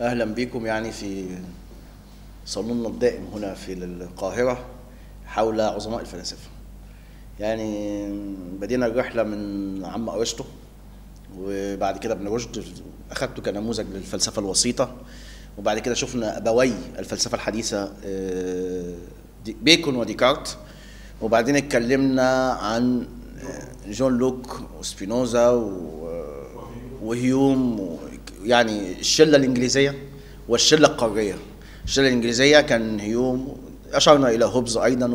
أهلا بكم يعني في صالوننا الدائم هنا في القاهرة حول عظماء الفلاسفة. يعني بدينا الرحلة من عم أرسطو وبعد كده ابن رشد أخدته كنموذج للفلسفة الوسيطة وبعد كده شفنا أبوي الفلسفة الحديثة آه، بيكون وديكارت. وبعدين اتكلمنا عن آه، جون لوك وسبينوزا و- وهيوم يعني الشلة الإنجليزية والشلة القاريه الشلة الإنجليزية كان هيوم أشرنا إلى هوبز أيضا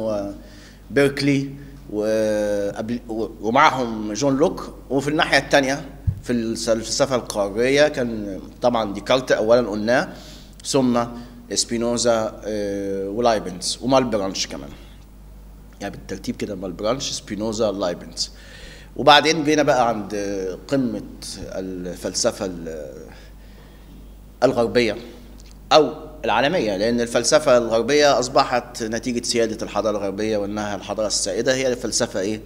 وبيركلي وقبل ومعهم جون لوك. وفي الناحية الثانية في الفلسفه القاريه كان طبعا ديكارت اولا قلناه ثم سبينوزا آه، ولايبنز ومالبرانش كمان. يعني بالترتيب كده مالبرانش سبينوزا لايبنز وبعدين جينا بقى عند قمة الفلسفة ال- الغربية أو العالمية لأن الفلسفة الغربية أصبحت نتيجة سيادة الحضارة الغربية وأنها الحضارة السائدة هي الفلسفة إيه؟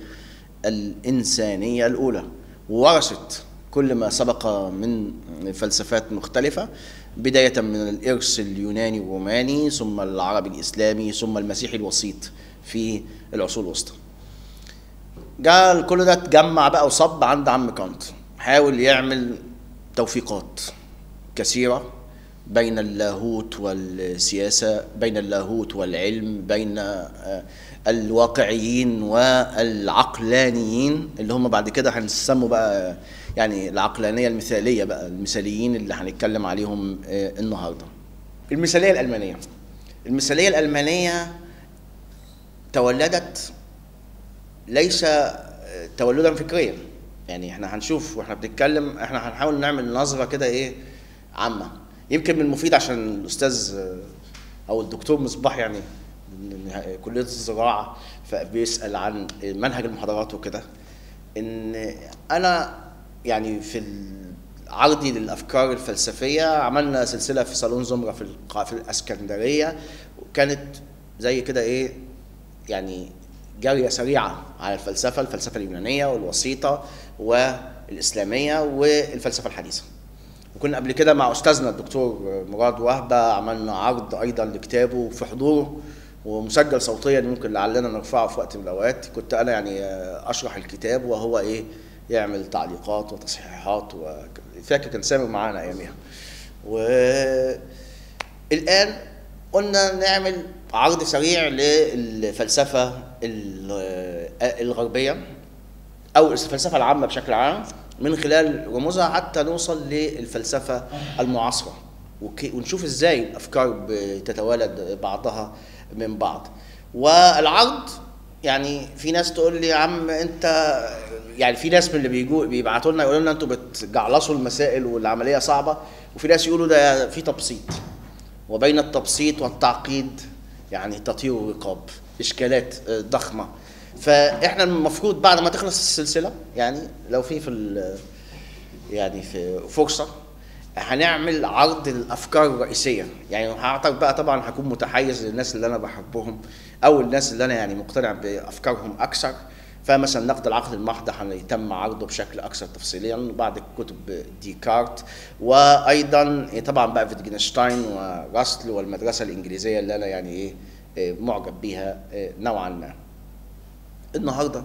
الإنسانية الأولى. وورثت كل ما سبق من فلسفات مختلفة بداية من الإرث اليوناني الروماني ثم العربي الإسلامي ثم المسيحي الوسيط في العصور الوسطى. جاء كل ده اتجمع بقى وصب عند عم كانت حاول يعمل توفيقات. كثيرة بين اللاهوت والسياسة بين اللاهوت والعلم بين آه، الواقعيين والعقلانيين اللي هم بعد كده هنسموا بقى يعني العقلانية المثالية بقى المثاليين اللي هنتكلم عليهم آه، النهاردة. المثالية الألمانية. المثالية الألمانية تولدت ليس تولدا فكريا. يعني إحنا هنشوف وإحنا بنتكلم إحنا هنحاول نعمل نظرة كده إيه عامة. يمكن من المفيد عشان الأستاذ أو الدكتور مصباح يعني من كلية الزراعة فبيسأل عن منهج المحاضرات وكده. إن أنا يعني في عرضي للأفكار الفلسفية عملنا سلسلة في صالون زمرة في في الإسكندرية وكانت زي كده إيه يعني جارية سريعة على الفلسفة الفلسفة اليونانية والوسيطة والإسلامية والفلسفة الحديثة. وكنا قبل كده مع أستاذنا الدكتور مراد وهبة عملنا عرض أيضا لكتابه في حضوره ومسجل صوتيا ممكن لعلنا نرفعه في وقت من الأوقات. كنت أنا يعني أشرح الكتاب وهو إيه يعمل تعليقات وتصحيحات وفاكر كان سامر معانا اياميها والآن قلنا نعمل عرض سريع للفلسفة ال- الغربية أو الفلسفة العامة بشكل عام. من خلال رموزها حتى نوصل للفلسفة المعاصرة. ونشوف إزاي الافكار بتتوالد بعضها من بعض. والعرض يعني في ناس تقول لي يا عم أنت يعني في ناس من اللي بيجوا بيبعتوا لنا يقولوا لنا أنتوا بتجعلصوا المسائل والعملية صعبة وفي ناس يقولوا ده في تبسيط. وبين التبسيط والتعقيد يعني تطير الرقاب إشكالات آه، ضخمة. فإحنا المفروض بعد ما تخلص السلسلة يعني لو في في يعني في فرصة هنعمل عرض الأفكار الرئيسية. يعني هعتقد بقى طبعا هكون متحيز للناس اللي أنا بحبهم أو الناس اللي أنا يعني مقتنع بأفكارهم أكثر. فمثلا نقد العقل المحض هيتم عرضه بشكل أكثر تفصيليا بعد كتب ديكارت. وأيضا طبعا بقى فيتجنشتاين وراسل والمدرسة الإنجليزية اللي أنا يعني إيه إيه، معجب بيها إيه، نوعا ما. النهارده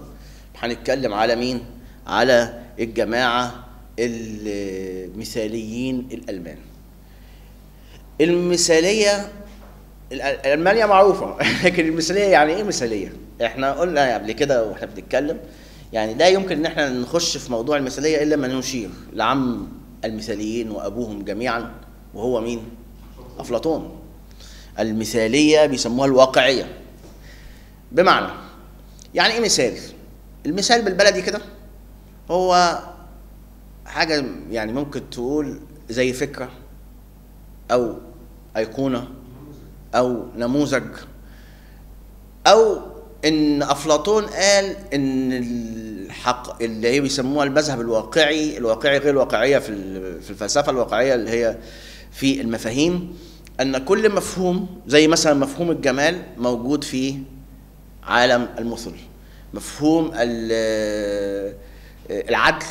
هنتكلم على مين؟ على الجماعة المثاليين الألمان. المثالية ألمانيا معروفة لكن المثالية يعني إيه مثالية؟ إحنا قلنا قبل كده وإحنا بنتكلم يعني لا يمكن إن إحنا نخش في موضوع المثالية إلا ما نشير لعم المثاليين وأبوهم جميعا وهو مين؟ أفلاطون. المثالية بيسموها الواقعية. بمعنى يعني إيه مثال؟ المثال بالبلدي كده هو حاجة يعني ممكن تقول زي فكرة أو أيقونة أو نموذج أو إن أفلاطون قال إن الحق اللي هي بيسموها المذهب الواقعي الواقعي غير الواقعية في في الفلسفة الواقعية اللي هي في المفاهيم إن كل مفهوم زي مثلا مفهوم الجمال موجود في عالم المثل مفهوم ال- العدل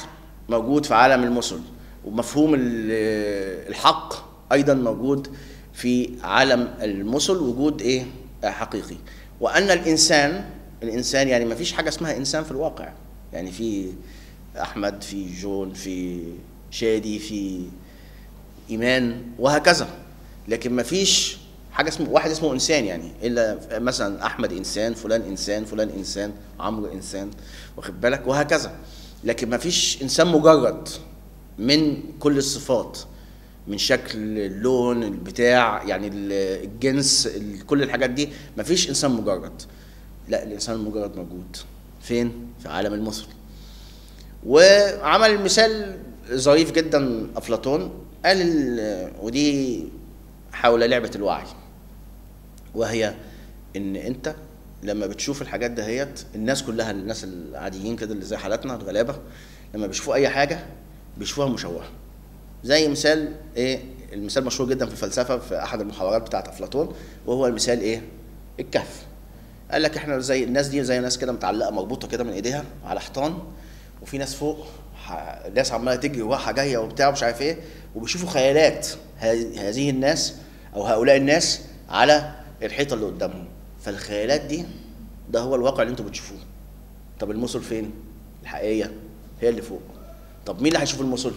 موجود في عالم المثل ومفهوم ال- الحق أيضا موجود في عالم المثل وجود إيه؟ حقيقي. وأن الإنسان الإنسان يعني ما فيش حاجة اسمها إنسان في الواقع. يعني في أحمد في جون في شادي في إيمان وهكذا. لكن ما فيش حاجة اسمه واحد اسمه إنسان يعني إلا مثلا أحمد إنسان فلان إنسان فلان إنسان عمرو إنسان واخد بالك؟ وهكذا. لكن ما فيش إنسان مجرد من كل الصفات من شكل اللون البتاع يعني ال- الجنس ال- كل الحاجات دي. ما فيش إنسان مجرد. لا الإنسان المجرد موجود. فين؟ في عالم المثل وعمل مثال ظريف جدا أفلاطون. قال ال- ودي حول لعبة الوعي. وهي إن أنت لما بتشوف الحاجات دهيت الناس كلها الناس العاديين كده اللي زي حالاتنا الغلابة لما بيشوفوا أي حاجة بيشوفوها مشوهة. زي مثال إيه المثال مشهور جدا في الفلسفة في أحد المحاورات بتاعت أفلاطون وهو المثال إيه؟ الكهف. قال لك إحنا زي الناس دي زي ناس كده متعلقة مربوطه كده من إيديها على حيطان وفي ناس فوق ناس عمالة تجري وراحه جاية وبتاع ومش عارف إيه وبيشوفوا خيالات هذه الناس أو هؤلاء الناس على الحيطة اللي قدامهم. فالخيالات دي ده هو الواقع اللي أنتوا بتشوفوه. طب المثل فين؟ الحقيقية. هي اللي فوق. طب مين اللي هيشوف المثل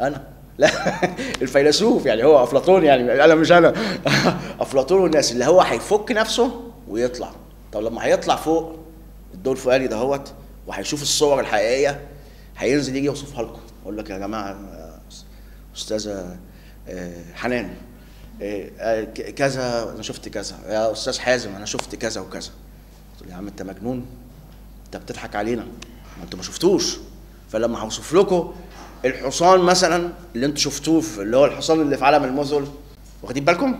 أنا. لا الفيلسوف يعني هو أفلاطون يعني. أنا مش أنا. أفلاطون والناس اللي هو هيفك نفسه ويطلع. طب لما هيطلع فوق الدور الفؤادي دهوت وهيشوف الصور الحقيقية هينزل يجي يوصفها لكم. يقول لك يا جماعة أستاذة آه، حنان. كذا أنا شفت كذا. يا أستاذ حازم أنا شفت كذا وكذا. قلت له يا عم أنت مجنون. أنت بتضحك علينا. ما أنتوا ما شفتوش. فلما هوصف لكم الحصان مثلا اللي أنتوا شفتوه اللي هو الحصان اللي في عالم المثل واخدين بالكم؟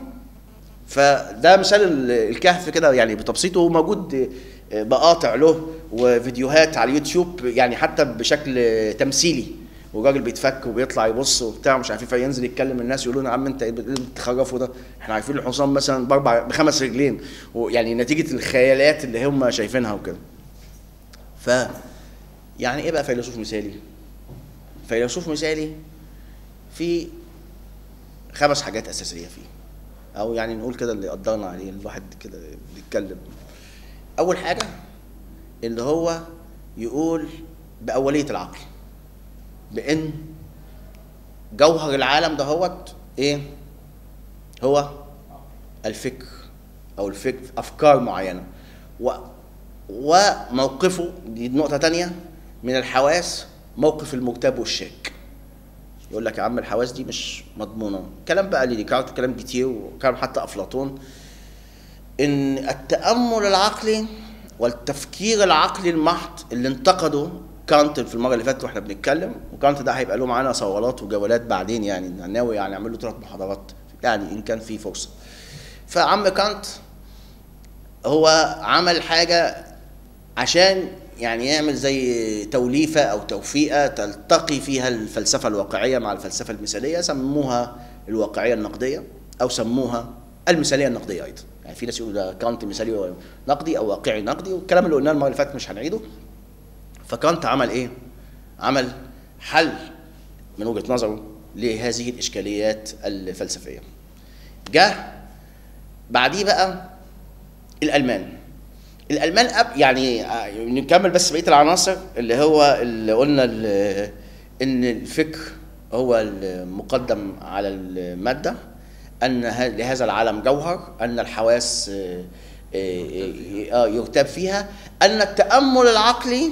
فده مثال ال- الكهف كده يعني بتبسيطه موجود بقاطع له وفيديوهات على اليوتيوب يعني حتى بشكل تمثيلي. وراجل بيتفك وبيطلع يبص وبتاع مش عارف إيه فينزل يتكلم الناس يقولوا له يا عم أنت إيه اللي بتخرفوا ده؟ إحنا عارفين الحصان مثلا باربع بخمس رجلين ويعني نتيجة الخيالات اللي هم شايفينها وكده. ف يعني إيه بقى فيلسوف مثالي؟ فيلسوف مثالي في خمس حاجات أساسية فيه. أو يعني نقول كده اللي قدرنا عليه الواحد كده بيتكلم. أول حاجة اللي هو يقول بأولية العقل. بإن جوهر العالم ده هوت إيه؟ هو الفكر أو الفكر أفكار معينة. و وموقفه دي نقطة تانية من الحواس موقف المغتاب والشاك يقول لك يا عم الحواس دي مش مضمونة. كلام بقى لديكارت كلام كتير وكلام حتى أفلاطون. إن التأمل العقلي والتفكير العقلي المحض اللي انتقده كانت في المرة اللي فاتت وإحنا بنتكلم وكانت ده هيبقى له معانا صولات وجولات بعدين يعني ناوي يعني أعمل له ثلاث محاضرات يعني إن كان في فرصة. فعم كانت هو عمل حاجة عشان يعني يعمل زي توليفة أو توفيقة تلتقي فيها الفلسفة الواقعية مع الفلسفة المثالية سموها الواقعية النقدية أو سموها المثالية النقدية أيضا. يعني في ناس يقولوا ده كانت مثالي نقدي أو واقعي نقدي والكلام اللي قلناه المرة اللي فاتت مش هنعيده. فكانت عمل إيه؟ عمل حل من وجهة نظره لهذه الإشكاليات الفلسفية. جه بعديه بقى الألمان. الألمان أب يعني آه، نكمل بس بقية العناصر اللي هو اللي قلنا ال- إن الفكر هو المقدم على المادة أن لهذا العالم جوهر أن الحواس آه، آه، يرتاب فيها أن التأمل العقلي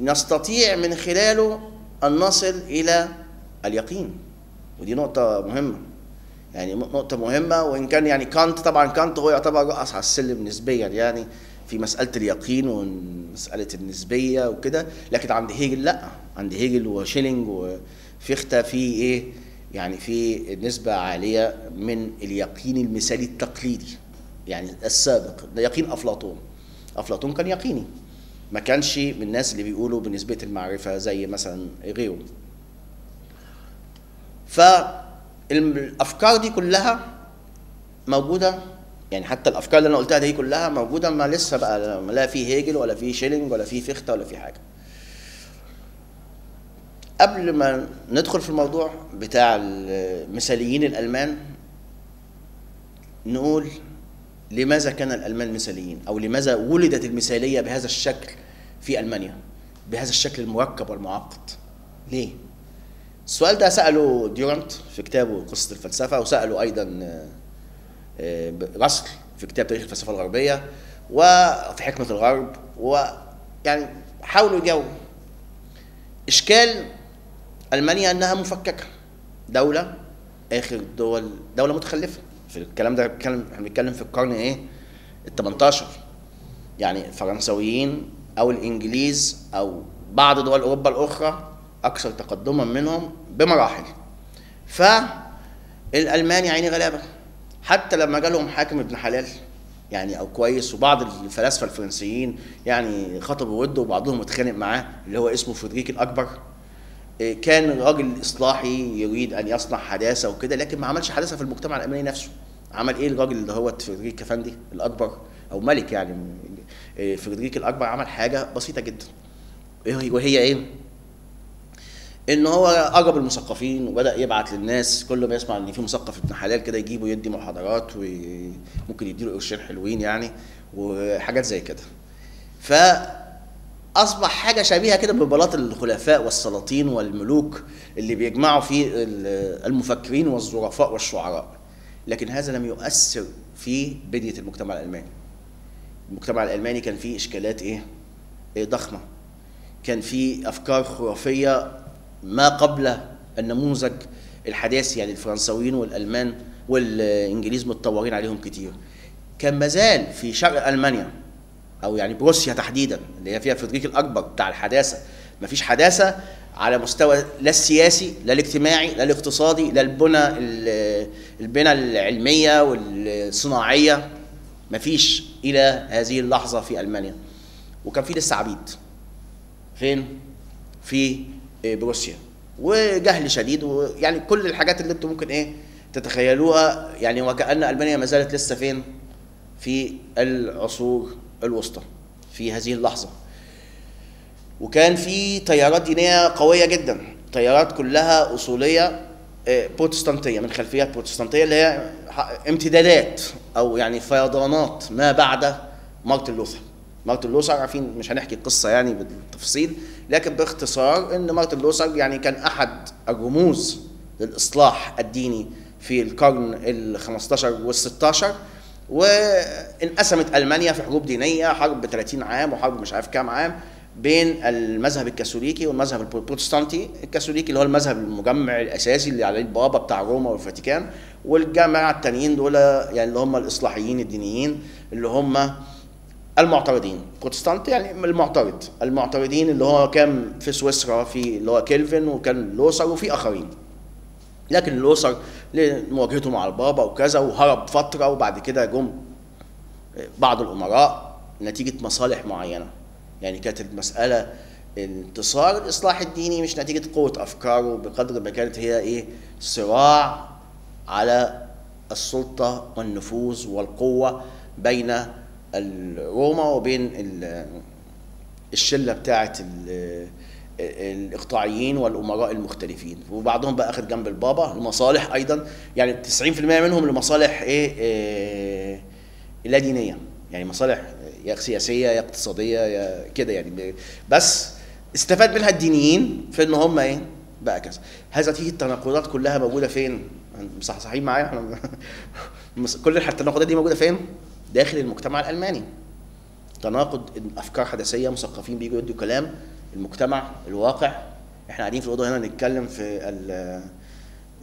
نستطيع من خلاله أن نصل إلى اليقين. ودي نقطة مهمة. يعني نقطة مهمة وإن كان يعني كانت طبعا كانت هو يعتبر رأس على السلم نسبيا يعني في مسألة اليقين ومسألة النسبية وكده. لكن عند هيجل لأ. عند هيجل وشيلينج وفيختا في إيه؟ يعني في نسبة عالية من اليقين المثالي التقليدي. يعني السابق. ده يقين أفلاطون. أفلاطون كان يقيني. ما كانش من الناس اللي بيقولوا بنسبة المعرفة زي مثلا غيره. فالأفكار دي كلها موجودة يعني حتى الأفكار اللي أنا قلتها دي كلها موجودة ما لسه بقى لا في هيجل ولا في شيلينج ولا في فيخته ولا في حاجة. قبل ما ندخل في الموضوع بتاع المثاليين الألمان نقول لماذا كان الألمان مثاليين؟ أو لماذا ولدت المثالية بهذا الشكل في ألمانيا؟ بهذا الشكل المركب والمعقد. ليه؟ السؤال ده سأله ديورانت في كتابه قصة الفلسفة وسأله أيضا آه، آه، راسل في كتاب تاريخ الفلسفة الغربية وفي حكمة الغرب ويعني حاولوا يجاوبوا. إشكال ألمانيا أنها مفككة. دولة آخر دول دولة متخلفة. في الكلام ده بنتكلم إحنا بنتكلم في القرن إيه؟ ال 18 يعني الفرنسويين أو الإنجليز أو بعض دول أوروبا الأخرى أكثر تقدما منهم بمراحل. فالالمان يا عيني غلابة. حتى لما جالهم حاكم ابن حلال يعني أو كويس وبعض الفلاسفة الفرنسيين يعني خطبوا وده وبعضهم اتخانق معاه اللي هو اسمه فريدريك الأكبر. كان راجل إصلاحي يريد أن يصنع حداثة وكده لكن ما عملش حداثة في المجتمع الالماني نفسه. عمل إيه الراجل اللي هو فريدريك أفندي الأكبر؟ أو ملك يعني إيه، فريدريك الأكبر عمل حاجة بسيطة جدا. إيه وهي إيه؟ إن هو قرب المثقفين وبدأ يبعت للناس كل ما يسمع إن في مثقف ابن حلال كده يجيبه يدي محاضرات وممكن يديله قرشين حلوين يعني وحاجات زي كده. ف أصبح حاجة شبيهة كده ببلاط الخلفاء والسلاطين والملوك اللي بيجمعوا فيه المفكرين والظرفاء والشعراء. لكن هذا لم يؤثر في بنية المجتمع الألماني. المجتمع الألماني كان فيه إشكالات إيه, إيه ضخمة. كان فيه أفكار خرافية ما قبل النموذج الحداثي يعني الفرنساويين والألمان والإنجليز متطورين عليهم كتير. كان مازال في شرق ألمانيا أو يعني بروسيا تحديدا اللي هي فيها فريدريك الأكبر بتاع الحداثة. مفيش حداثة على مستوى لا السياسي لا الاجتماعي لا الاقتصادي لا البنى البنى العلمية والصناعية. مفيش إلى هذه اللحظة في ألمانيا. وكان في لسه عبيد. فين؟ في بروسيا. وجهل شديد ويعني كل الحاجات اللي أنتم ممكن إيه تتخيلوها. يعني وكأن ألمانيا ما زالت لسه فين؟ في العصور الوسطى في هذه اللحظة. وكان في تيارات دينية قوية جدا تيارات كلها أصولية آه، بروتستانتية من خلفيات بروتستانتية اللي هي امتدادات أو يعني فيضانات ما بعد مارتن لوثر. مارتن لوثر عارفين مش هنحكي القصة يعني بالتفصيل لكن باختصار إن مارتن لوثر يعني كان أحد الرموز للإصلاح الديني في القرن ال 15 وال 16 وانقسمت ألمانيا في حروب دينية حرب 30 عام وحرب مش عارف كام عام بين المذهب الكاثوليكي والمذهب البروتستانتي الكاثوليكي اللي هو المذهب المجمع الأساسي اللي عليه البابا بتاع روما والفاتيكان والجماعه التانيين دول يعني اللي هم الإصلاحيين الدينيين اللي هم المعترضين. بروتستانت يعني المعترض المعترضين اللي هو كان في سويسرا في اللي هو كيلفن وكان لوثر وفي آخرين. لكن لوثر لمواجهته مع البابا وكذا وهرب فترة وبعد كده جم بعض الأمراء نتيجة مصالح معينة. يعني كانت المسألة انتصار الإصلاح الديني مش نتيجة قوة أفكاره بقدر ما كانت هي إيه؟ صراع على السلطة والنفوذ والقوة بين روما وبين الشلة بتاعه الاقطاعيين والامراء المختلفين. وبعضهم بقى اخذ جنب البابا لمصالح أيضا يعني 90% منهم لمصالح إيه, إيه لا دينية. يعني مصالح يا سياسية يا اقتصادية يا كده يعني. بس استفاد منها الدينيين في إن هم إيه بقى كذا. هذه التناقضات كلها موجودة فين؟ مصحصحين معايا؟ إحنا كل التناقضات دي موجودة فين؟ داخل المجتمع الألماني. تناقض أفكار حداثية مثقفين بيجوا يدوا كلام المجتمع الواقع. إحنا قاعدين في الأوضة هنا نتكلم في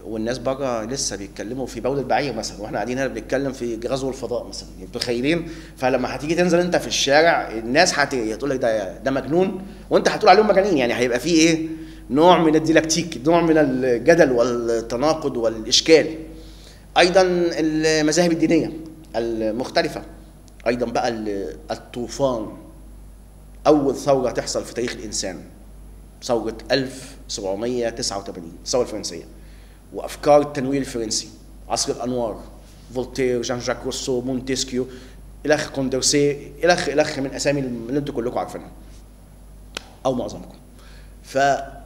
والناس بره لسه بيتكلموا في بول البعير مثلا وإحنا قاعدين هنا بنتكلم في غزو الفضاء مثلا. يعني متخيلين فلما هتيجي تنزل انت في الشارع الناس هتقول لك ده ده مجنون وانت هتقول عليهم مجانين. يعني هيبقى في إيه؟ نوع من الديلاكتيك نوع من الجدل والتناقض والإشكال. أيضا المذاهب الدينية المختلفة. أيضا بقى الطوفان. أول ثورة تحصل في تاريخ الإنسان ثورة 1789 الثورة الفرنسية وأفكار التنوير الفرنسي عصر الأنوار فولتير جان جاك روسو مونتسكيو الأخ كوندورسيه الأخ الأخ من أسامي اللي أنتم كلكم عارفينها أو معظمكم. ف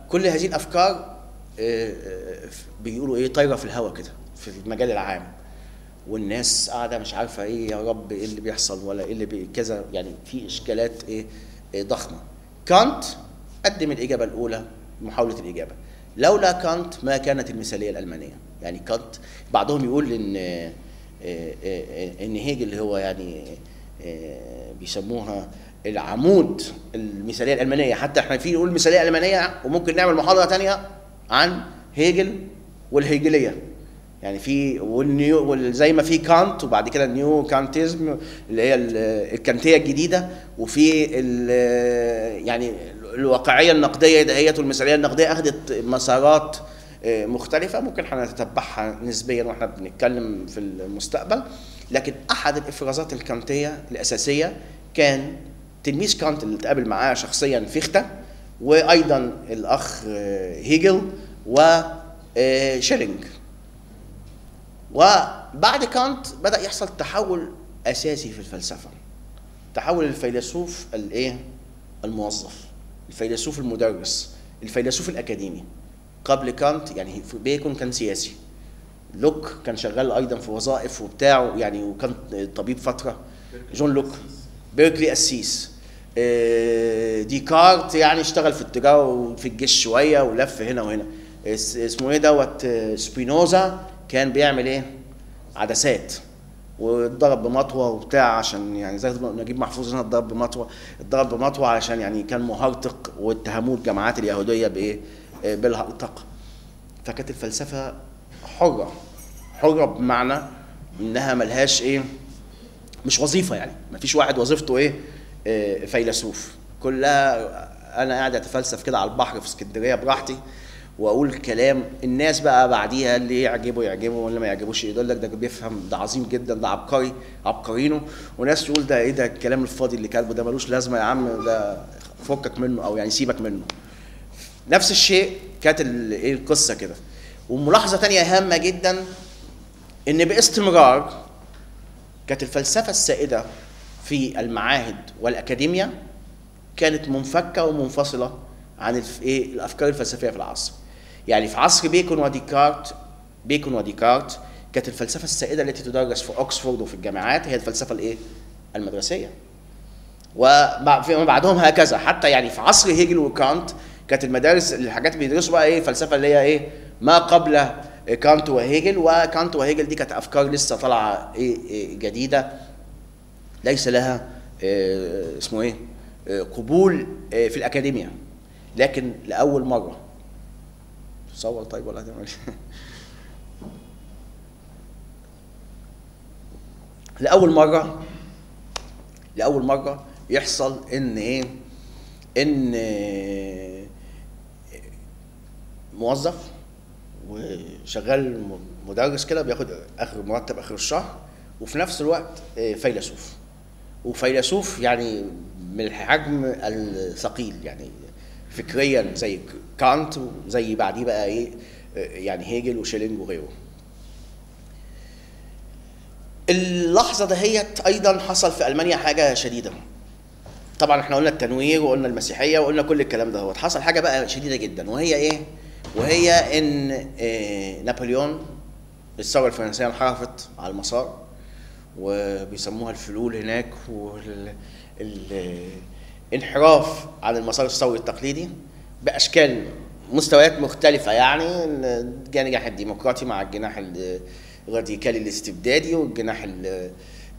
كل هذه الأفكار آه، آه، بيقولوا إيه طايرة في الهواء كده في المجال العام. والناس قاعدة مش عارفة إيه يا رب إيه اللي بيحصل ولا إيه اللي بي كذا. يعني في إشكالات إيه, إيه ضخمة. كانت قدم الإجابة الأولى محاولة الإجابة. لولا كانت ما كانت المثالية الألمانية. يعني كانت بعضهم يقول آه، آه، آه، إن هيجل هو يعني بيسموها العمود المثالية الألمانية. حتى إحنا في نقول المثاليه الالمانيه وممكن نعمل محاضرة تانية عن هيجل والهيجلية. يعني في والنيو وال- زي ما في كانت وبعد كده النيو كانتيزم اللي هي ال- الكانتية الجديدة وفي يعني الواقعية النقدية دهيت والمثاليه النقدية أخذت مسارات آه، مختلفة ممكن هنتتبعها نسبيا وإحنا بنتكلم في المستقبل. لكن أحد الإفرازات الكانتية الأساسية كان تلميذ كانت اللي اتقابل معاه شخصيا فيخته وأيضا الأخ آه، هيجل وشيلينج وبعد كانت بدأ يحصل تحول أساسي في الفلسفة. تحول الفيلسوف الإيه؟ الموظف الفيلسوف المدرس الفيلسوف الأكاديمي. قبل كانت يعني بيكون كان سياسي. لوك كان شغال أيضا في وظائف وبتاع يعني وكان طبيب فترة. جون لوك بيركلي قسيس آه، ديكارت يعني اشتغل في التجارة وفي الجيش شوية ولف هنا وهنا. اس- اسمه إيه دوت؟ آه، سبينوزا. كان بيعمل إيه عدسات واتضرب بمطوة وبتاع عشان يعني زي نجيب محفوظ هنا اتضرب بمطوة اتضرب بمطوة علشان يعني كان مهرطق واتهموه الجماعات اليهودية بإيه؟ آه، بالهرطقه. فكانت الفلسفة حره حره بمعنى إنها ملهاش إيه؟ مش وظيفة يعني ما فيش واحد وظيفته إيه؟ آه، فيلسوف كلها أنا قاعد أتفلسف كده على البحر في اسكندرية براحتي وأقول كلام الناس بقى بعديها اللي يعجبه يعجبه واللي ما يعجبوش يقول لك ده بيفهم ده عظيم جدا ده عبقري عبقرينه. وناس تقول ده إيه ده الكلام الفاضي اللي كاتبه ده ملوش لازمة يا عم ده فكك منه أو يعني سيبك منه. نفس الشيء كانت إيه القصة كده. وملاحظة تانية هامة جدا إن باستمرار كانت الفلسفة السائدة في المعاهد والاكاديميا كانت منفكة ومنفصلة عن الف... إيه الأفكار الفلسفية في العصر. يعني في عصر بيكون وديكارت بيكون وديكارت كانت الفلسفة السائدة التي تدرس في اوكسفورد وفي الجامعات هي الفلسفة الإيه؟ المدرسية. وفيما بعدهم هكذا. حتى يعني في عصر هيجل وكانت كانت المدارس الحاجات بيدرسوا بقى إيه؟ الفلسفه اللي هي إيه؟ ما قبل كانت وهيجل. وكانت وهيجل دي كانت أفكار لسه طالعة إيه, إيه؟ جديدة. ليس لها إيه اسمه إيه؟ إيه قبول إيه في الاكاديميا لكن لأول مرة. تصور طيب ولا هتعمل؟ لأول مرة لأول مرة يحصل إن إيه؟ إن موظف وشغال مدرس كده بياخد آخر مرتب آخر الشهر وفي نفس الوقت آه، فيلسوف. وفيلسوف يعني من الحجم الثقيل يعني. فكريا زي كانت وزي بعديه بقى إيه آه، يعني هيجل وشيلينج وغيره. اللحظة دهيت أيضا حصل في ألمانيا حاجة شديدة. طبعا إحنا قلنا التنوير وقلنا المسيحية وقلنا كل الكلام ده حصل حاجة بقى شديدة جدا وهي إيه؟ وهي إن إيه نابليون الثورة الفرنسية انحرفت على المسار وبيسموها الفلول هناك والانحراف عن المسار الثوري التقليدي بأشكال مستويات مختلفة يعني الجناح الديمقراطي مع الجناح الراديكالي الاستبدادي والجناح ال-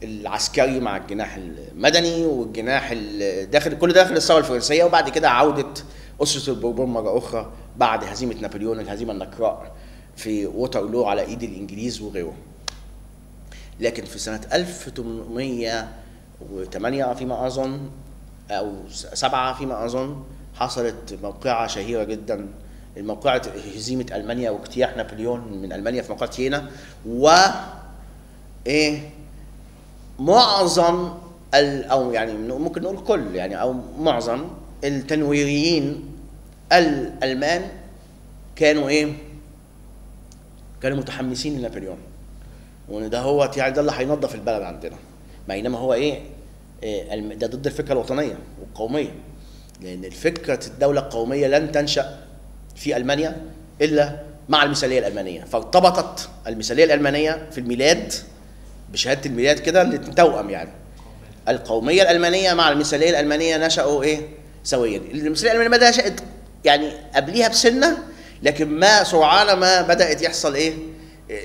العسكري مع الجناح المدني والجناح ال- داخل كل داخل الثورة الفرنسية وبعد كده عودة أسرة البوربون مرة أخرى بعد هزيمة نابليون الهزيمة النكراء في ووترلو على إيد الإنجليز وغيره. لكن في سنة 1808 فيما أظن أو سبعة فيما أظن حصلت موقعة شهيرة جدا موقعة هزيمة ألمانيا واجتياح نابليون من ألمانيا في موقعة يينا. و إيه معظم ال أو يعني ممكن نقول كل يعني أو معظم التنويريين الألمان كانوا إيه؟ كانوا متحمسين لنابليون. وإن ده هو يعني ده اللي هينظف البلد عندنا. بينما هو إيه، ده ضد الفكرة الوطنية والقومية. لأن الفكرة الدولة القومية لن تنشأ في ألمانيا إلا مع المثالية الألمانية. فارتبطت المثالية الألمانية في الميلاد بشهادة الميلاد كده توأم يعني. القومية الألمانية مع المثالية الألمانية نشأوا إيه؟ سويا المثالية الألمانية نشأت يعني قبليها بسنة لكن ما سرعان ما بدأت يحصل إيه؟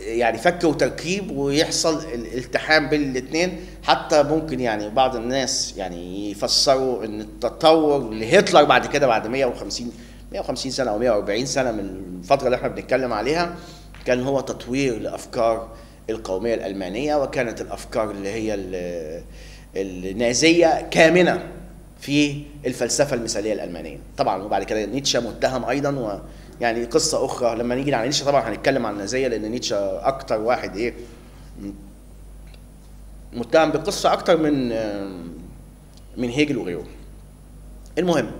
يعني فك وتركيب ويحصل الالتحام بين الاثنين حتى ممكن يعني بعض الناس يعني يفسروا إن التطور لهتلر بعد كده بعد 150 150 سنة أو 140 سنة من الفترة اللي إحنا بنتكلم عليها كان هو تطوير لافكار القومية الألمانية وكانت الأفكار اللي هي ال- النازية كامنة في الفلسفة المثالية الألمانية. طبعا وبعد كده نيتشه متهم أيضا ويعني قصة أخرى. لما نيجي على نيتشه طبعا هنتكلم عن النازيه لأن نيتشه أكتر واحد إيه متهم بقصة أكتر من من هيجل وغيره. المهم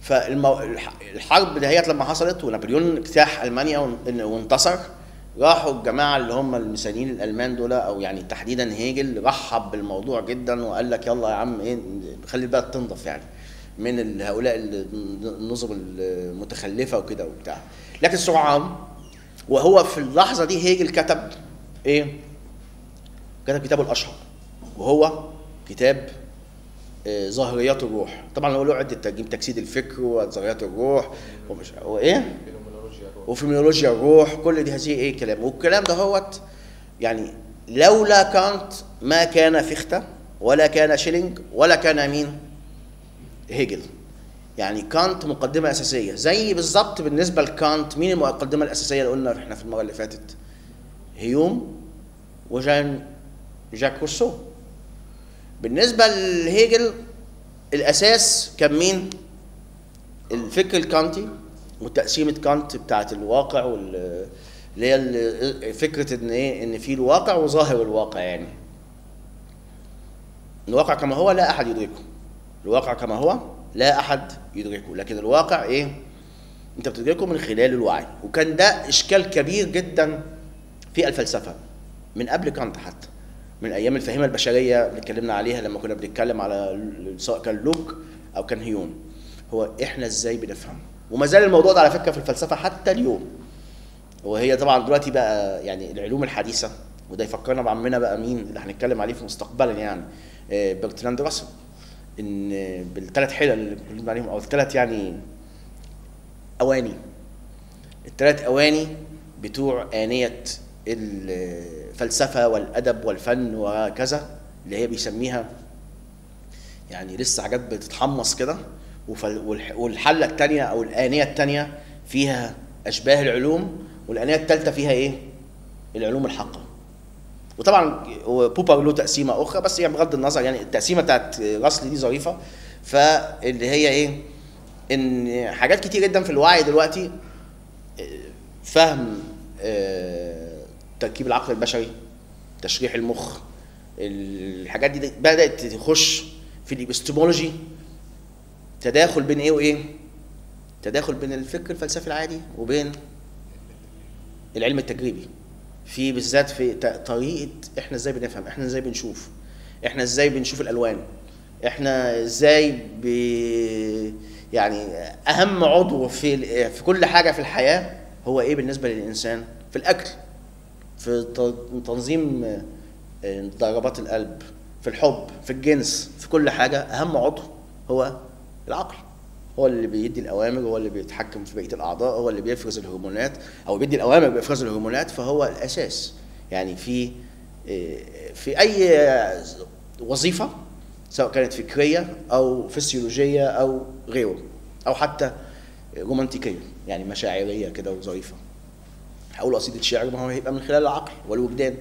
فالحرب دهيت لما حصلت ونابليون اجتاح ألمانيا وان- وانتصر. راحوا الجماعة اللي هم المثاليين الألمان دول أو يعني تحديدا هيجل رحب بالموضوع جدا وقال لك يلا يا عم إيه خلي البلد تنضف يعني. من هؤلاء النظم المتخلفة وكده وبتاع. لكن سرعان وهو في اللحظة دي هيجل كتب إيه؟ كتب كتابه الأشهر وهو كتاب آه، ظاهريات الروح. طبعا هو له عدة ترجيم تجسيد الفكر وظاهريات الروح ومش وإيه؟ وفيميولوجيا الروح. كل دي هذه إيه كلام. والكلام ده هوت يعني لولا كانت ما كان فيخته ولا كان شيلينج ولا كان مين؟ هيجل. يعني كانت مقدمة أساسية. زي بالظبط بالنسبة لكانت مين المقدمة الأساسية اللي قلنا إحنا في المرة اللي فاتت؟ هيوم وجان جاك روسو. بالنسبة لهيجل الأساس كان مين؟ الفكر الكانتي وتقسيمة كانت بتاعت الواقع وال اللي هي فكرة إن إيه؟ إن في الواقع وظاهر الواقع يعني. الواقع كما هو لا أحد يدركه الواقع كما هو لا أحد يدركه. لكن الواقع إيه؟ أنت بتدركه من خلال الوعي. وكان ده إشكال كبير جدا في الفلسفة من قبل كانت حتى. من أيام الفاهمة البشرية اللي اتكلمنا عليها لما كنا بنتكلم على سواء كان لوك أو كان هيوم. هو إحنا إزاي بنفهم؟ وما زال الموضوع ده على فكرة في الفلسفة حتى اليوم. وهي طبعا دلوقتي بقى يعني العلوم الحديثة وده يفكرنا بعمنا بقى مين اللي هنتكلم عليه في مستقبلا يعني آه، برتراند راسل. إن بالثلاث حلل اللي بنتكلم عليهم أو الثلاث يعني أواني. الثلاث أواني بتوع آنية الفلسفة والأدب والفن وكذا اللي هي بيسميها يعني لسه حاجات بتتحمص كده. وفل- والح- والحلة التانية أو الآنية التانية فيها أشباه العلوم والآنية التالتة فيها إيه؟ العلوم الحقة. وطبعا بوبر له تقسيمة أخرى بس يعني بغض النظر يعني التقسيمة بتاعت راسلي دي ظريفة فاللي هي إيه؟ إن حاجات كتير جدا في الوعي دلوقتي فهم آه، تركيب العقل البشري تشريح المخ الحاجات دي بدأت تخش في الإبستمولوجي تداخل بين إيه وإيه تداخل بين الفكر الفلسفي العادي وبين العلم التجريبي في بالذات في طريقة إحنا إزاي بنفهم إحنا إزاي بنشوف إحنا إزاي بنشوف الألوان إحنا إزاي ب يعني أهم عضو في في كل حاجة في الحياة هو إيه بالنسبة للإنسان؟ في الأكل في تنظيم آه، ضربات القلب في الحب في الجنس في كل حاجة أهم عضو هو العقل. هو اللي بيدي الأوامر هو اللي بيتحكم في بقية الأعضاء هو اللي بيفرز الهرمونات أو بيدي الأوامر بإفراز الهرمونات فهو الأساس. يعني في آه، في أي وظيفة سواء كانت فكرية أو فسيولوجية أو غيره أو حتى رومانتيكية يعني مشاعرية كده وظريفة. هقول قصيدة شعر ما هو هيبقى من خلال العقل والوجدان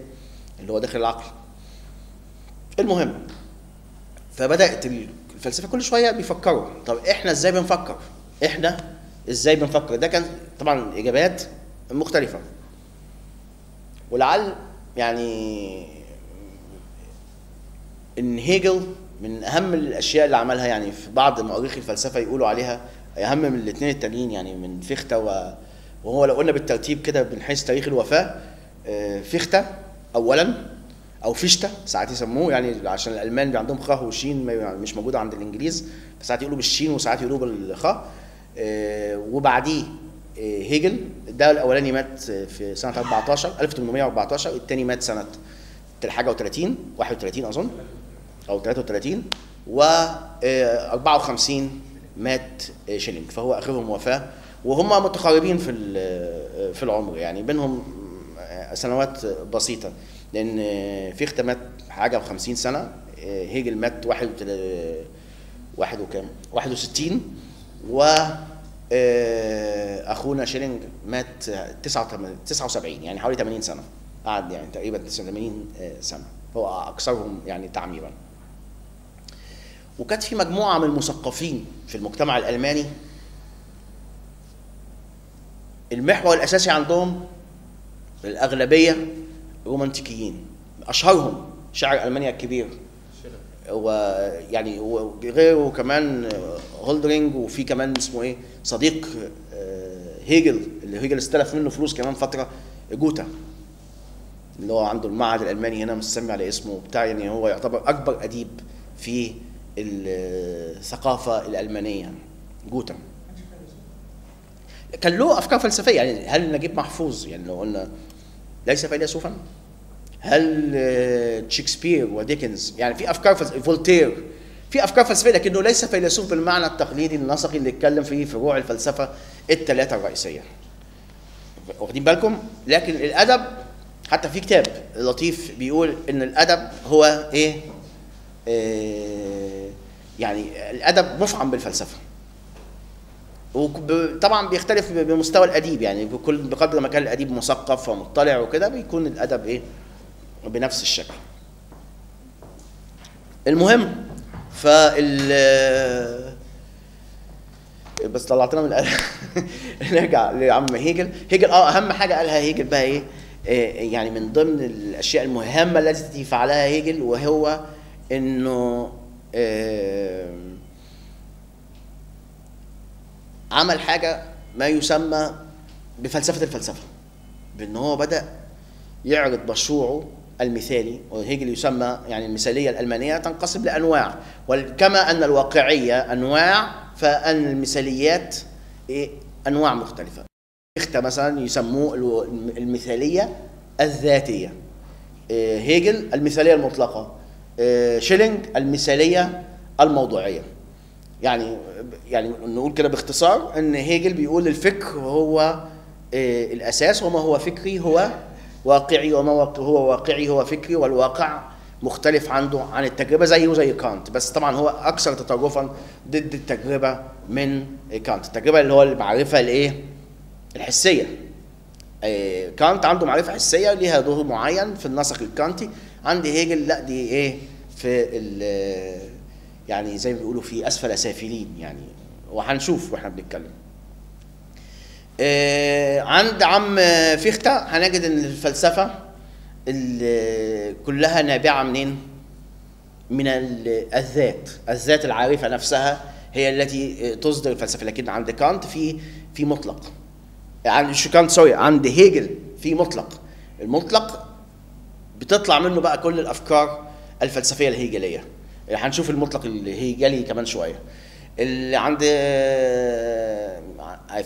اللي هو داخل العقل. المهم فبدأت الفلسفة كل شوية بيفكروا طب إحنا إزاي بنفكر إحنا إزاي بنفكر ده كان طبعا إجابات مختلفة ولعل يعني إن هيجل من أهم الأشياء اللي عملها يعني في بعض مؤرخي الفلسفة يقولوا عليها أهم من الاثنين التانيين يعني من فيخته. وهو لو قلنا بالترتيب كده من حيث تاريخ الوفاة آه، فيخته اولا أو فيشته ساعات يسموه يعني عشان الألمان عندهم خاء وشين مش موجوده عند الإنجليز فساعات يقولوا بالشين وساعات يقولوا بالخاء آه، وبعديه آه، هيجل ده الأولاني مات في سنة 14 1814 الثاني مات سنة حاجة و30 31 أظن أو 33 و آه، 54 مات آه، شيلينج فهو آخرهم وفاة. وهم متقاربين في في العمر يعني بينهم سنوات بسيطة. لأن آه، فيخته مات حاجة و50 سنة آه، هيجل مات واحد واحد وكام؟ 61 و آه، أخونا شيلينج مات 89 79 يعني حوالي 80 سنة. قعد يعني تقريبا 89 سنة. هو أكثرهم يعني تعميرا. وكانت في مجموعة من المثقفين في المجتمع الألماني المحور الأساسي عندهم الأغلبية رومانتيكيين. أشهرهم شاعر ألمانيا الكبير. ويعني وغيره كمان هولدرلين وفي كمان اسمه إيه صديق آه، هيجل اللي هيجل استلف منه فلوس كمان فترة جوته اللي هو عنده المعهد الألماني هنا مسمي على اسمه بتاع يعني هو يعتبر أكبر أديب في الثقافة الألمانية جوته. كان له أفكار فلسفية يعني هل نجيب محفوظ؟ يعني لو قلنا ليس فيلسوفا هل آه، شكسبير وديكنز يعني في أفكار. فولتير في أفكار فلسفية لكنه ليس فيلسوف بالمعنى التقليدي النسقي اللي اتكلم فيه فروع الفلسفة الثلاثة الرئيسية. واخدين بالكم؟ لكن الأدب حتى في كتاب لطيف بيقول إن الأدب هو إيه؟ آه يعني الأدب مفعم بالفلسفة. وطبعا بيختلف بمستوى الأديب يعني بكل بقدر ما كان الأديب مثقف ومطلع وكده بيكون الأدب إيه؟ بنفس الشكل. المهم فال بس طلعتنا من نرجع لعم هيجل. هيجل آه أهم حاجة قالها هيجل بقى إيه؟ آه، يعني من ضمن الأشياء المهمة التي فعلها هيجل وهو إنه عمل حاجة ما يسمى بفلسفة الفلسفة بإن هو بدأ يعرض مشروعه المثالي وهيجل يسمى يعني المثالية الألمانية تنقسم لأنواع. وكما أن الواقعية أنواع فأن المثاليات إيه؟ أنواع مختلفة. اخت مثلا يسموه المثالية الذاتية. إيه، هيجل المثالية المطلقة. إيه، شيلينج المثالية الموضوعية. يعني يعني نقول كده باختصار إن هيجل بيقول الفكر هو آه، الأساس وما هو فكري هو واقعي وما هو واقعي هو فكري والواقع مختلف عنده عن التجربة زيه زي كانت. بس طبعا هو أكثر تطرفا ضد التجربة من كانت. التجربة اللي هو المعرفة الإيه؟ الحسية. آه، كانت عنده معرفة حسية ليها دور معين في النسق الكانتي. عند هيجل لا دي إيه؟ في يعني زي ما بيقولوا في أسفل سافلين يعني وهنشوف وإحنا بنتكلم آه، عند عم فيخته هنجد إن الفلسفة ال- كلها نابعة منين؟ من ال- الذات، الذات العارفة نفسها هي التي تصدر الفلسفة، لكن عند كانت في في مطلق. عند كانت sorry عند هيجل في مطلق. المطلق بتطلع منه بقى كل الأفكار الفلسفية الهيجلية. هنشوف المطلق الهيجلي كمان شوية. اللي عند آه،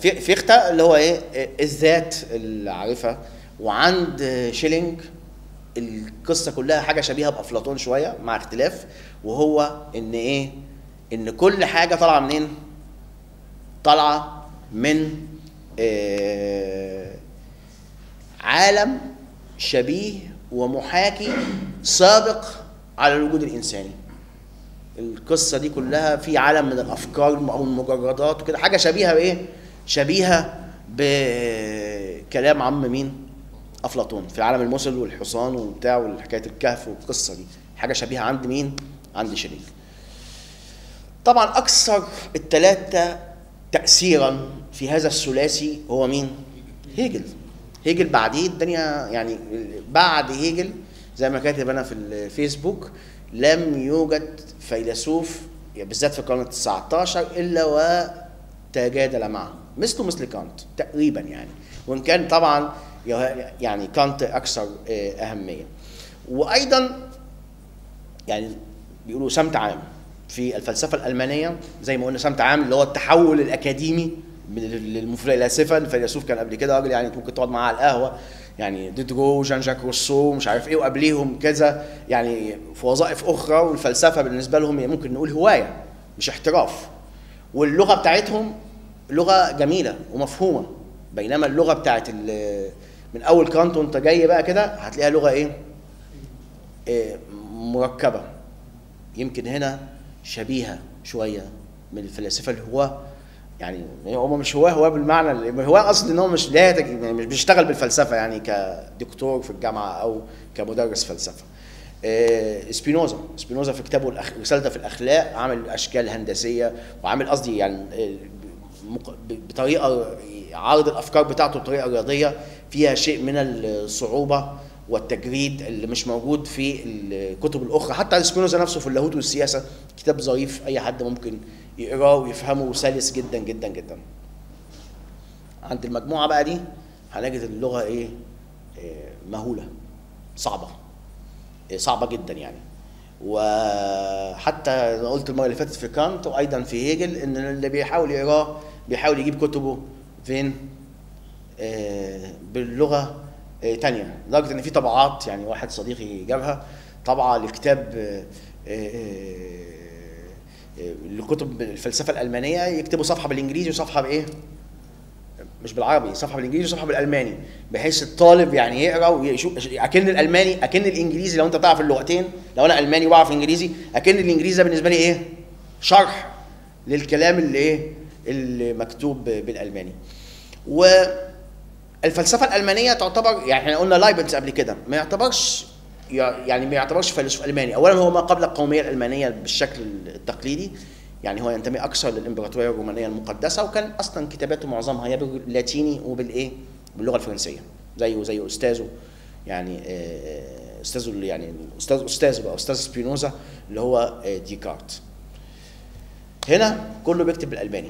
في- فيخته اللي هو إيه الذات العارفة وعند شيلينج القصة كلها حاجة شبيهة بأفلاطون شوية مع اختلاف وهو إن إيه إن كل حاجة طالعة منين طالعة من آه، عالم شبيه ومحاكي سابق على الوجود الإنساني القصة دي كلها في عالم من الأفكار أو المجردات وكده. حاجة شبيهة بإيه؟ شبيهة بكلام عم مين؟ أفلاطون في عالم المثل والحصان وبتاع والحكاية الكهف والقصة دي. حاجة شبيهة عند مين؟ عند شريك. طبعا أكثر الثلاثه تاثيرا في هذا الثلاثي هو مين؟ هيجل. هيجل بعديه الدنيا يعني بعد هيجل زي ما كاتب أنا في الفيسبوك لم يوجد فيلسوف يعني بالذات في القرن ال 19 إلا وتجادل معه. مثله مثل كانت تقريبا يعني. وإن كان طبعا يعني كانت أكثر أهمية. وأيضا يعني بيقولوا سمت عام في الفلسفة الألمانية زي ما قلنا سمت عام اللي هو التحول الأكاديمي من الفلاسفه الفيلسوف كان قبل كده راجل يعني ممكن تقعد معاه على القهوة. يعني ديدرو جان جاك روسو مش عارف إيه وقبليهم كذا. يعني في وظائف أخرى والفلسفة بالنسبة لهم هي ممكن نقول هواية مش احتراف. واللغة بتاعتهم لغة جميلة ومفهومة. بينما اللغة بتاعت من أول كانت وأنت جاي بقى كده هتلاقيها لغة إيه؟ إيه مركبة. يمكن هنا شبيهة شوية من الفلاسفة الهواه يعني هم مش هواه هواه بالمعنى هواه قصدي إن هو مش لا يعني مش بيشتغل بالفلسفة يعني كدكتور في الجامعة أو كمدرس فلسفة. آه، سبينوزا سبينوزا في كتابه الأخ... رسالته في الأخلاق عامل أشكال هندسية وعامل قصدي يعني آه، بطريقة عرض الأفكار بتاعته بطريقة رياضية فيها شيء من الصعوبة والتجريد اللي مش موجود في الكتب الأخرى حتى سبينوزا نفسه في اللاهوت والسياسة كتاب ظريف أي حد ممكن يقراه ويفهمه سلس جدا جدا جدا. عند المجموعة بقى دي هنجد اللغة إيه؟ إيه، مهولة صعبة. إيه، صعبة جدا يعني. وحتى أنا قلت المرة اللي فاتت في كانت وأيضا في هيجل إن اللي بيحاول يقراه بيحاول يجيب كتبه فين؟ آه، باللغة آه، تانية. لدرجة إن في طبعات يعني واحد صديقي جابها طبعة لكتاب آه، آه، لكتب الفلسفة الألمانية يكتبوا صفحة بالإنجليزي وصفحة بإيه؟ مش بالعربي صفحة بالإنجليزي وصفحة بالألماني بحيث الطالب يعني يقرأ ويشوف أكن الألماني أكن الإنجليزي لو أنت بتعرف اللغتين لو أنا ألماني وبعرف إنجليزي أكن الإنجليزي ده بالنسبة لي إيه؟ شرح للكلام اللي إيه؟ اللي مكتوب بالألماني. والفلسفة الألمانية تعتبر يعني إحنا قلنا لايبنز قبل كده ما يعتبرش يعني ما يعتبرش فيلسوف ألماني، اولا هو ما قبل القومية الألمانية بالشكل التقليدي يعني هو ينتمي أكثر للإمبراطورية الرومانية المقدسة وكان أصلا كتاباته معظمها يا باللاتيني وبالإيه؟ باللغة الفرنسية زيه زي أستاذه يعني آه، أستاذه اللي يعني أستاذ أستاذه بقى أستاذ سبينوزا اللي هو آه، ديكارت. هنا كله بيكتب بالألماني.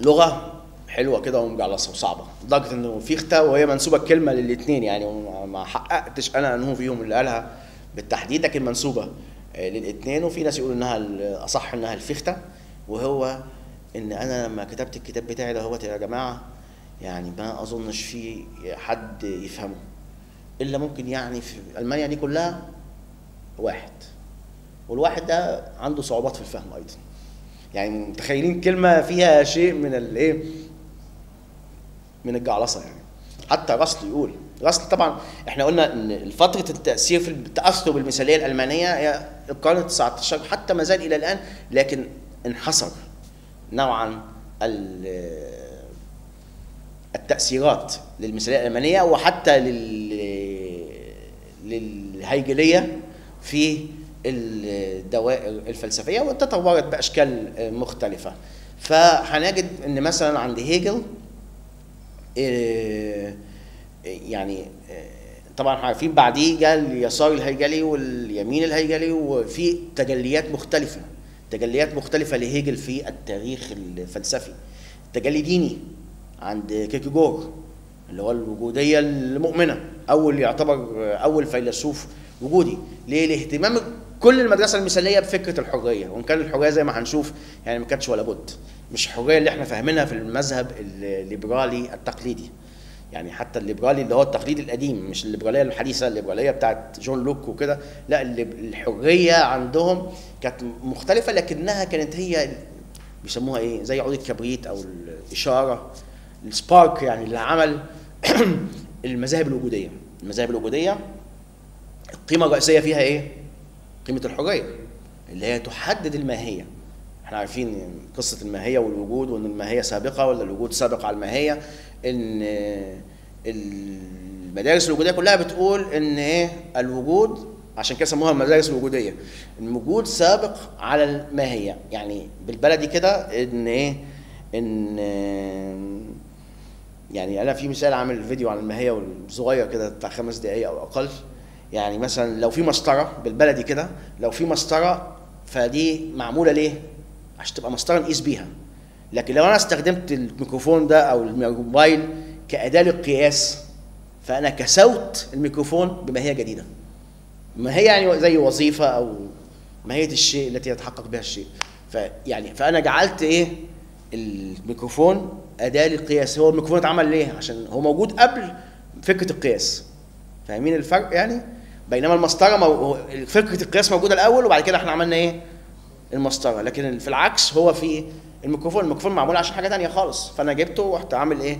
لغة حلوة كده ومجعلصه وصعبه لدرجة إنه في اختها وهي منسوبة الكلمة للاثنين يعني ما حققتش أنا انه فيهم اللي قالها. بالتحديد لكن منسوبة آه، للاثنين وفي ناس يقولوا إنها الاصح إنها الفخته وهو إن أنا لما كتبت الكتاب بتاعي ده يا جماعة يعني ما أظنش في حد يفهمه. إلا ممكن يعني في ألمانيا دي كلها واحد. والواحد ده عنده صعوبات في الفهم أيضا. يعني متخيلين كلمة فيها شيء من الايه من الجعلصة يعني. حتى راسل يقول راسل طبعا إحنا قلنا إن فترة التأثير في التأثر بالمثالية الألمانية هي القرن 19 حتى ما زال إلى الآن لكن انحصر نوعا ال- التأثيرات للمثالية الألمانية وحتى لل للهيجلية في الدوائر الفلسفية وتطورت بأشكال مختلفة. فهنجد إن مثلا عند هيجل يعني إيه، طبعا عارفين بعديه جاء اليسار الهيجلي واليمين الهيجلي وفي تجليات مختلفة تجليات مختلفة لهيجل في التاريخ الفلسفي. تجلي ديني عند كيركيجور اللي هو الوجودية المؤمنة أول يعتبر أول فيلسوف وجودي. ليه لاهتمام كل المدرسة المثالية بفكرة الحرية وإن كان الحرية زي ما هنشوف يعني ما كانتش ولا بد. مش الحريه اللي إحنا فاهمينها في المذهب الليبرالي التقليدي. يعني حتى الليبرالي اللي هو التقليدي القديم مش الليبرالية الحديثة الليبرالية بتاعت جون لوك وكده. لا الحرية عندهم كانت مختلفة لكنها كانت هي بيسموها إيه؟ زي عود الكبريت أو الإشارة السبارك يعني اللي عمل المذاهب الوجودية. المذاهب الوجودية القيمة الرئيسية فيها إيه؟ قيمة الحرية اللي هي تحدد الماهية. إحنا عارفين قصة الماهية والوجود وإن الماهية سابقة ولا الوجود سابق على الماهية إن المدارس الوجودية كلها بتقول إن إيه؟ الوجود عشان كده سموها المدارس الوجودية. الوجود سابق على الماهية. يعني بالبلدي كده إن إيه؟ إن يعني أنا في مثال عامل فيديو عن الماهية والصغير كده بتاع خمس دقائق أو أقل. يعني مثلا لو في مسطرة بالبلدي كده لو في مسطرة فدي معمولة ليه؟ عشان تبقى مسطره نقيس بيها. لكن لو أنا استخدمت الميكروفون ده أو الموبايل كأداة للقياس فأنا كسوت الميكروفون بماهيه جديدة. ما هي يعني زي وظيفة أو ماهيه الشيء التي يتحقق بها الشيء. فيعني فأنا جعلت إيه؟ الميكروفون أداة للقياس. هو الميكروفون اتعمل ليه؟ عشان هو موجود قبل فكرة القياس. فاهمين الفرق يعني؟ بينما المسطرة. فكرة القياس موجودة الأول وبعد كده إحنا عملنا إيه؟ المسطرة. لكن في العكس هو في الميكروفون. الميكروفون معمول عشان حاجة تانية خالص. فأنا جبته ورحت عامل إيه؟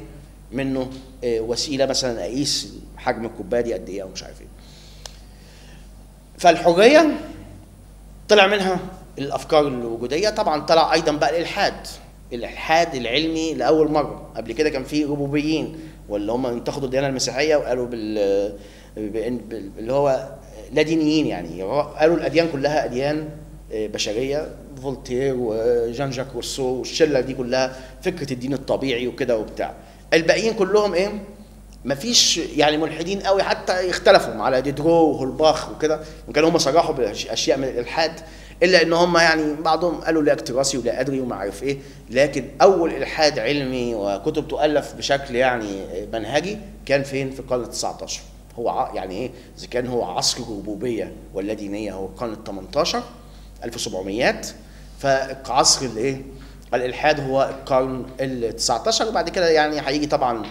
منه إيه وسيلة مثلا أقيس حجم الكوباية دي قد إيه أو مش عارف إيه. فالحريه طلع منها الأفكار الوجودية. طبعا طلع أيضا بقى الإلحاد. الإلحاد العلمي لأول مرة. قبل كده كان في ربوبيين واللي هم انتقدوا الديانة المسيحية وقالوا بال اللي هو لا دينيين يعني. قالوا الأديان كلها أديان بشرية فولتير وجان جاك روسو والشلة دي كلها فكرة الدين الطبيعي وكده وبتاع. الباقيين كلهم إيه؟ مفيش يعني ملحدين قوي حتى اختلفوا على ديدرو وهولباخ وكده وكانوا هم صرحوا بأشياء من الإلحاد إلا إن هم يعني بعضهم قالوا لا اكتراثي ولا ادري وما عارف إيه لكن أول إلحاد علمي وكتب تؤلف بشكل يعني منهجي كان فين؟ في القرن ال 19 هو يعني إيه؟ إذا كان هو عصر الربوبية ولا دينية هو القرن ال 18 1700 فعصر الايه؟ الإلحاد هو القرن ال 19 وبعد كده يعني هيجي طبعا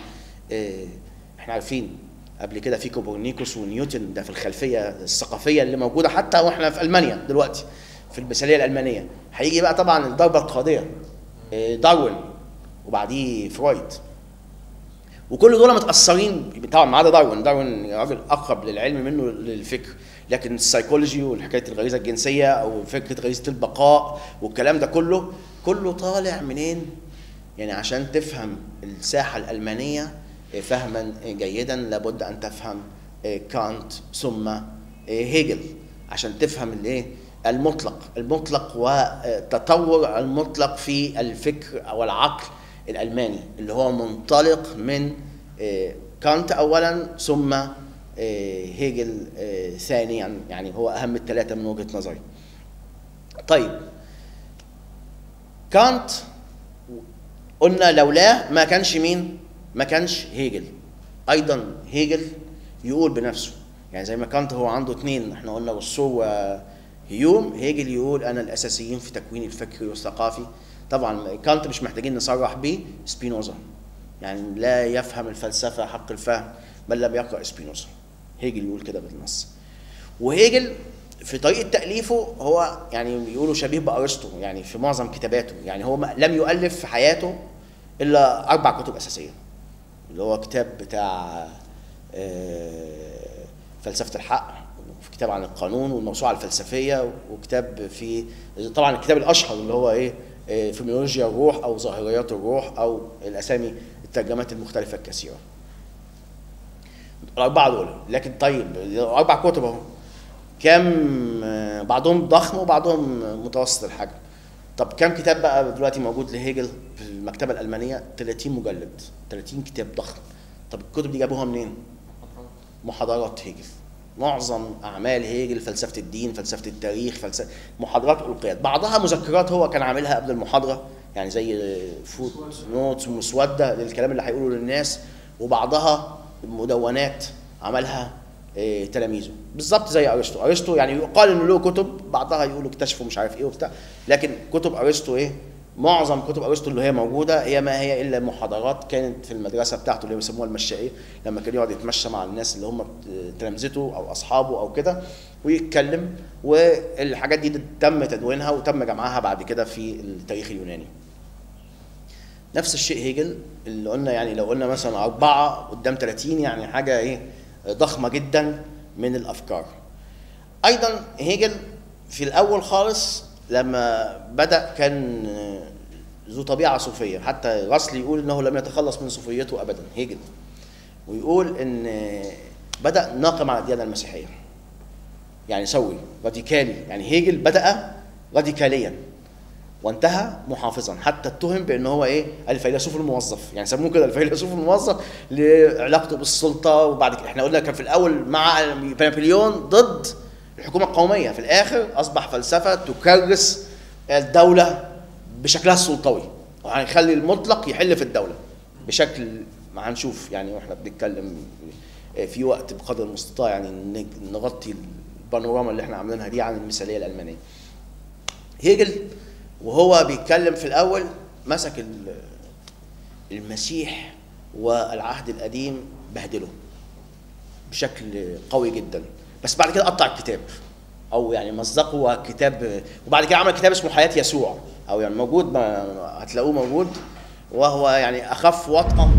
إيه إحنا عارفين قبل كده في كوبرنيكوس ونيوتن ده في الخلفية الثقافية اللي موجودة حتى وإحنا في ألمانيا دلوقتي في المثالية الألمانية. هيجي بقى طبعا الضربة القاضيه إيه داروين وبعديه فرويد. وكل دول متأثرين طبعا ما عدا داروين داروين راجل أقرب للعلم منه للفكر. لكن السيكولوجي والحكاية الغريزة الجنسية أو فكرة غريزة البقاء والكلام ده كله كله طالع منين؟ يعني عشان تفهم الساحة الألمانية فهما جيدا لابد أن تفهم كانت ثم هيجل عشان تفهم الايه؟ المطلق المطلق وتطور المطلق في الفكر أو العقل الألماني اللي هو منطلق من كانت اولا ثم هيجل ثانيا يعني هو أهم الثلاثه من وجهة نظري. طيب كانت قلنا لولاه ما كانش مين؟ ما كانش هيجل. أيضا هيجل يقول بنفسه يعني زي ما كانت هو عنده اثنين إحنا قلنا روسو وهيوم هيجل يقول أنا الأساسيين في تكوين الفكري والثقافي طبعا كانت مش محتاجين نصرح به سبينوزا يعني لا يفهم الفلسفة حق الفهم بل لم يقرأ سبينوزا هيجل يقول كده بالنص. وهيجل في طريقة تأليفه هو يعني بيقولوا شبيه بأرسطو يعني في معظم كتاباته. يعني هو لم يؤلف في حياته إلا أربع كتب أساسية. اللي هو كتاب بتاع فلسفة الحق في كتاب عن القانون والموسوعة الفلسفية وكتاب في طبعا الكتاب الأشهر اللي هو إيه فيميولوجيا الروح أو ظاهريات الروح أو الأسامي الترجمات المختلفة الكثيرة. الأربعة دول. لكن طيب أربع كتب أهو. كم بعضهم ضخم وبعضهم متوسط الحجم. طب كم كتاب بقى دلوقتي موجود لهيجل في المكتبة الألمانية؟ 30 مجلد. 30 كتاب ضخم. طب الكتب دي جابوها منين؟ محاضرات هيجل. معظم أعمال هيجل فلسفة الدين فلسفة التاريخ فلسفه محاضرات ألقيت بعضها مذكرات هو كان عاملها قبل المحاضرة. يعني زي footnotes ومسوده للكلام اللي هيقوله للناس. وبعضها مدونات عملها إيه تلاميذه بالظبط زي أرسطو أرسطو يعني يقال إنه له كتب بعضها يقولوا اكتشفوا مش عارف إيه وبتاع لكن كتب أرسطو إيه معظم كتب أرسطو اللي هي موجودة هي ما هي إلا محاضرات كانت في المدرسة بتاعته اللي بيسموها المشائية لما كان يقعد يتمشى مع الناس اللي هم تلامذته أو أصحابه أو كده ويتكلم والحاجات دي تم تدوينها وتم جمعها بعد كده في التاريخ اليوناني. نفس الشيء هيجل اللي قلنا يعني لو قلنا مثلا أربعة قدام 30 يعني حاجة إيه ضخمة جدا من الأفكار. أيضا هيجل في الأول خالص لما بدأ كان ذو طبيعة صوفية حتى راسلي يقول إنه لم يتخلص من صوفيته أبدا هيجل ويقول إن بدأ ناقم على الديانة المسيحية يعني سوي راديكالي يعني هيجل بدأ راديكاليا وانتهى محافظا. حتى اتهم بأن هو إيه؟ الفيلسوف الموظف. يعني سموه كده الفيلسوف الموظف لعلاقته بالسلطة وبعد كده. إحنا قلنا كان في الأول مع نابليون ضد الحكومة القومية. في الآخر أصبح فلسفة تكرس الدولة بشكلها السلطوي. وهنخلي المطلق يحل في الدولة بشكل ما هنشوف يعني وإحنا بنتكلم في وقت بقدر المستطاع يعني نغطي البانوراما اللي إحنا عاملينها دي عن المثالية الألمانية. هيجل وهو بيتكلم في الأول مسك ال- المسيح والعهد القديم بهدله بشكل قوي جدا. بس بعد كده قطع الكتاب أو يعني مزقه كتاب وبعد كده عمل كتاب اسمه حياة يسوع. أو يعني موجود هتلاقوه موجود. وهو يعني أخف وطأة.